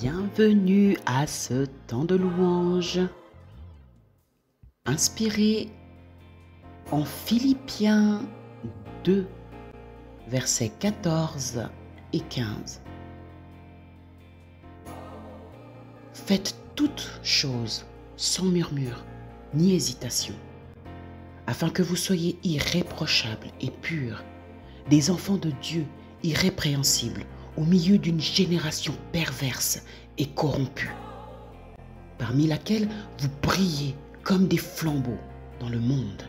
Bienvenue à ce temps de louange. Inspiré en Philippiens 2, versets 14 et 15. Faites toutes choses sans murmure ni hésitation, afin que vous soyez irréprochables et purs, des enfants de Dieu irrépréhensibles au milieu d'une génération perverse et corrompue, parmi laquelle vous brillez comme des flambeaux dans le monde